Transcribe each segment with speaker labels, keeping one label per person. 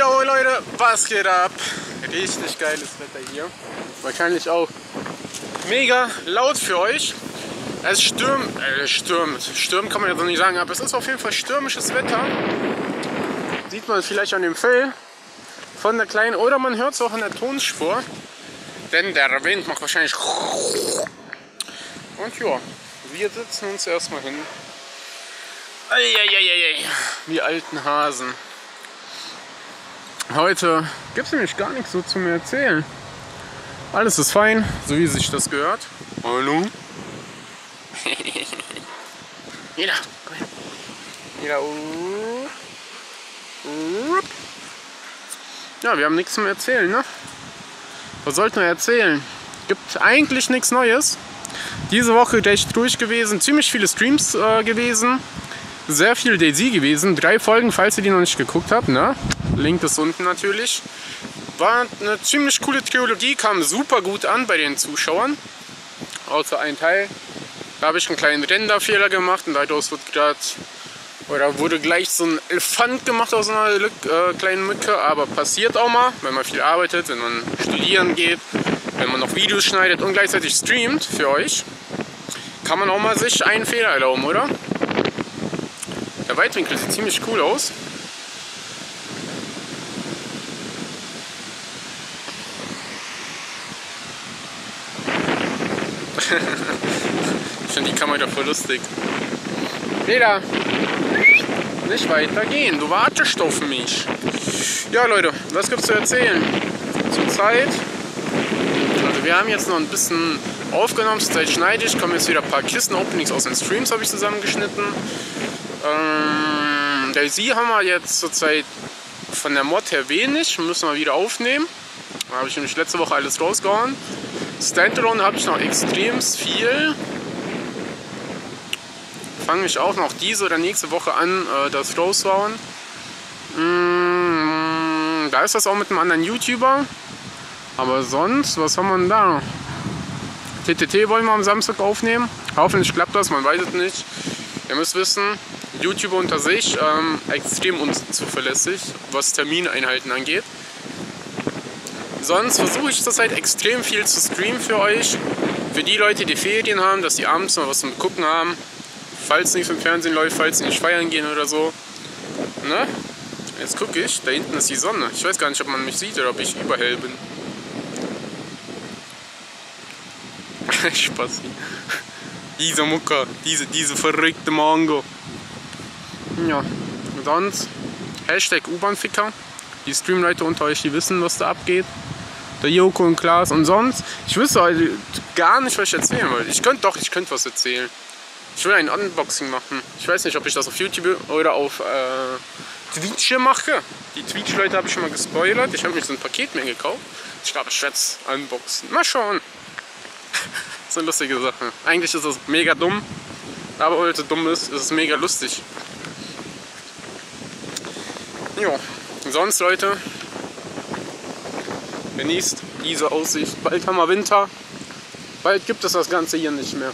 Speaker 1: Jo Leute, was geht ab? Richtig geiles Wetter hier. Wahrscheinlich auch mega laut für euch. Es stürmt, äh, stürmt. Stürmt kann man ja so nicht sagen, aber es ist auf jeden Fall stürmisches Wetter. Sieht man vielleicht an dem Fell von der kleinen oder man hört es auch an der Tonspur. Denn der Wind macht wahrscheinlich. Und ja, wir sitzen uns erstmal hin. Eieieiei, wie alten Hasen. Heute gibt es nämlich gar nichts so zu mir erzählen. Alles ist fein, so wie sich das gehört. Hallo? Jeder, komm her. Jeder. uh. Ja, wir haben nichts zum Erzählen, ne? Was sollten wir erzählen? Gibt eigentlich nichts Neues. Diese Woche recht ruhig gewesen, ziemlich viele Streams äh, gewesen, sehr viel Daisy gewesen. Drei Folgen, falls ihr die noch nicht geguckt habt, ne? Link ist unten natürlich. War eine ziemlich coole Trilogie, kam super gut an bei den Zuschauern. Außer ein Teil. Da habe ich einen kleinen Renderfehler gemacht und daraus wird gerade oder wurde gleich so ein Elefant gemacht aus einer äh, kleinen Mücke, aber passiert auch mal, wenn man viel arbeitet, wenn man studieren geht, wenn man noch Videos schneidet und gleichzeitig streamt für euch, kann man auch mal sich einen Fehler erlauben, oder? Der Weitwinkel sieht ziemlich cool aus. ich finde die Kamera voll lustig. Peter, nicht weiter gehen, du wartest auf mich. Ja Leute, was gibt's zu erzählen? Zurzeit, also wir haben jetzt noch ein bisschen aufgenommen, zurzeit schneide ich, kommen jetzt wieder ein paar Kisten-Openings aus den Streams, habe ich zusammengeschnitten. Ähm, Sie haben wir jetzt zurzeit von der Mod her wenig, müssen wir wieder aufnehmen. Da habe ich nämlich letzte Woche alles rausgehauen. Standalone habe ich noch extrem viel. Fange ich auch noch diese oder nächste Woche an, äh, das rauszuhauen. Mm, da ist das auch mit einem anderen YouTuber. Aber sonst, was haben wir denn da? TTT wollen wir am Samstag aufnehmen. Hoffentlich klappt das, man weiß es nicht. Ihr müsst wissen, YouTuber unter sich ähm, extrem unzuverlässig, was Termineinhalten angeht. Sonst versuche ich zurzeit extrem viel zu streamen für euch. Für die Leute, die Ferien haben, dass die abends noch was zum Gucken haben. Falls nichts im Fernsehen läuft, falls sie nicht feiern gehen oder so. Ne? Jetzt gucke ich, da hinten ist die Sonne. Ich weiß gar nicht, ob man mich sieht oder ob ich überhell bin. Spaß. Diese Mucke, diese, diese verrückte Mango. Ja, sonst Hashtag U-Bahn-Ficker. Die Streamleiter unter euch, die wissen, was da abgeht. Der Joko und Klaas und sonst. Ich wüsste heute gar nicht, was ich erzählen wollte. Ich könnte doch, ich könnte was erzählen. Ich will ein Unboxing machen. Ich weiß nicht, ob ich das auf YouTube oder auf äh, Twitch mache. Die Twitch-Leute habe ich schon mal gespoilert. Ich habe mir so ein Paket mehr gekauft. Ich glaube, ich werde es unboxen. Mal schauen. das eine lustige Sache. Eigentlich ist es mega dumm. Aber weil es dumm ist, ist es mega lustig. Jo, sonst Leute, genießt diese Aussicht. Bald haben wir Winter. Bald gibt es das Ganze hier nicht mehr.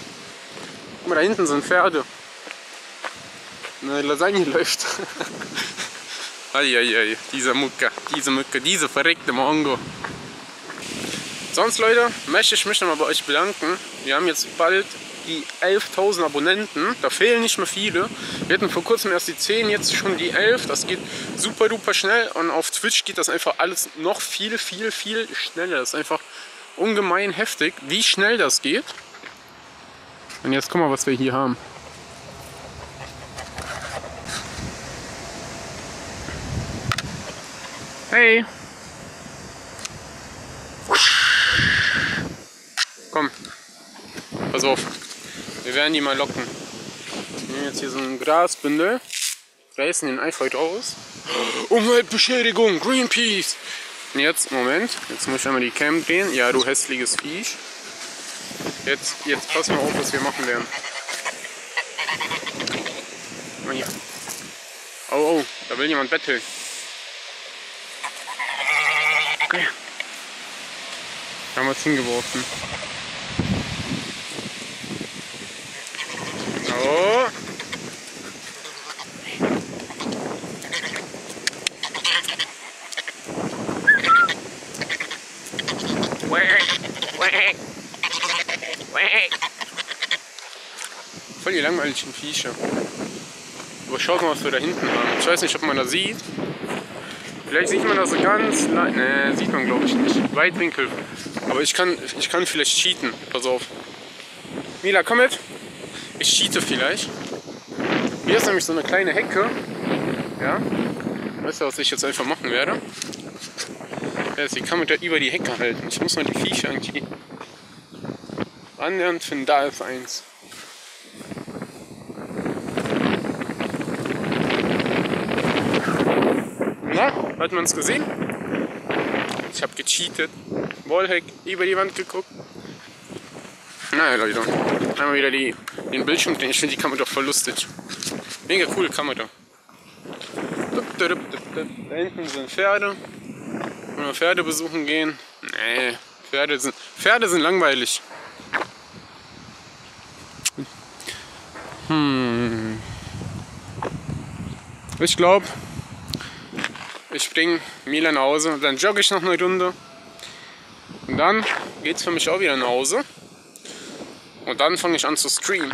Speaker 1: Guck mal, da hinten sind Pferde. Eine Lasagne läuft. Eieiei, diese Mucke, diese Mucke, diese verreckte Mongo. Sonst Leute, möchte ich mich nochmal bei euch bedanken. Wir haben jetzt bald die 11.000 Abonnenten. Da fehlen nicht mehr viele. Wir hatten vor kurzem erst die 10, jetzt schon die 11. Das geht super duper schnell. Und auf Twitch geht das einfach alles noch viel, viel, viel schneller. Das ist einfach ungemein heftig, wie schnell das geht. Und jetzt guck mal, was wir hier haben. Hey! Komm, pass auf. Wir werden die mal locken. Wir nehmen jetzt hier so ein Grasbündel, reißen den einfach raus. Umweltbeschädigung, Greenpeace! Und jetzt, Moment, jetzt muss ich einmal die Cam drehen. Ja, du hässliches Viech. Jetzt, jetzt pass mal auf, was wir machen werden. Mal hier. Oh, oh, da will jemand betteln. Okay. Haben wir es hingeworfen. Voll die langweiligen Viecher. Aber schaut mal, was wir da hinten haben. Ich weiß nicht, ob man das sieht. Vielleicht sieht man das so ganz leicht. Ne, sieht man glaube ich nicht. Weitwinkel. Aber ich kann, ich kann vielleicht cheaten. Pass auf. Mila, komm mit. Ich cheate vielleicht. Hier ist nämlich so eine kleine Hecke. Ja. Weißt du, was ich jetzt einfach machen werde? Sie kann mit der über die Hecke halten. Ich muss mal die Viecher irgendwie annähernd finden. Da ist eins. Na, hat man es gesehen? Ich habe gecheatet. Wallhack über die Wand geguckt. Naja, Leute. Einmal wieder die, den Bildschirm drehen. Ich finde die Kamera doch voll lustig. Mega coole Kamera. Da hinten sind Pferde. Wollen wir Pferde besuchen gehen? Nee, Pferde sind, Pferde sind langweilig. Hm. Ich glaube, ich bringe Mila nach Hause, dann jogge ich noch eine Runde. Und dann geht es für mich auch wieder nach Hause. Und dann fange ich an zu streamen.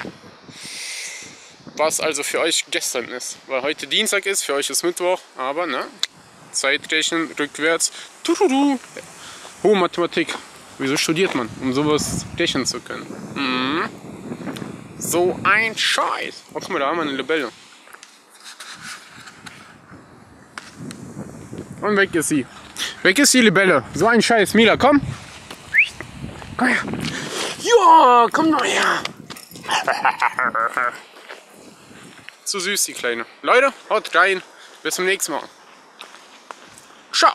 Speaker 1: Was also für euch gestern ist. Weil heute Dienstag ist, für euch ist Mittwoch. Aber ne, Zeitrechnen rückwärts. Hohe Mathematik. Wieso studiert man? Um sowas rechnen zu können. Mhm. So ein Scheiß. Oh, guck mal, da haben wir eine Libelle. Und weg ist sie. Weg ist die Libelle. So ein Scheiß. Mila, komm. Komm her. Ja, komm doch her. Zu süß, die Kleine. Leute, haut rein. Bis zum nächsten Mal. Ciao.